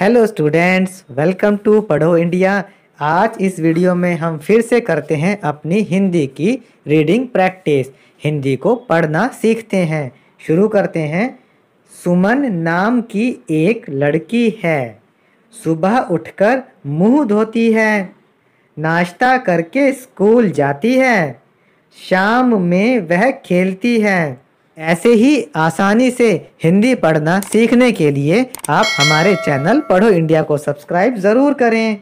Hello students welcome to Padho India आज इस video में हम फिर से करते हैं अपनी हिंदी की रीडिंग प्रैक्टिस हिंदी को पढ़ना सीखते हैं। शुरू करते हैं। सुमन नाम की एक लड़की है। सुबह उठकर मुँह धोती है। नाश्ता करके स्कूल जाती है। शाम में वह खेलती है। ऐसे ही आसानी से हिंदी पढ़ना सीखने के लिए आप हमारे चैनल पढ़ो इंडिया को सब्सक्राइब ज़रूर करें।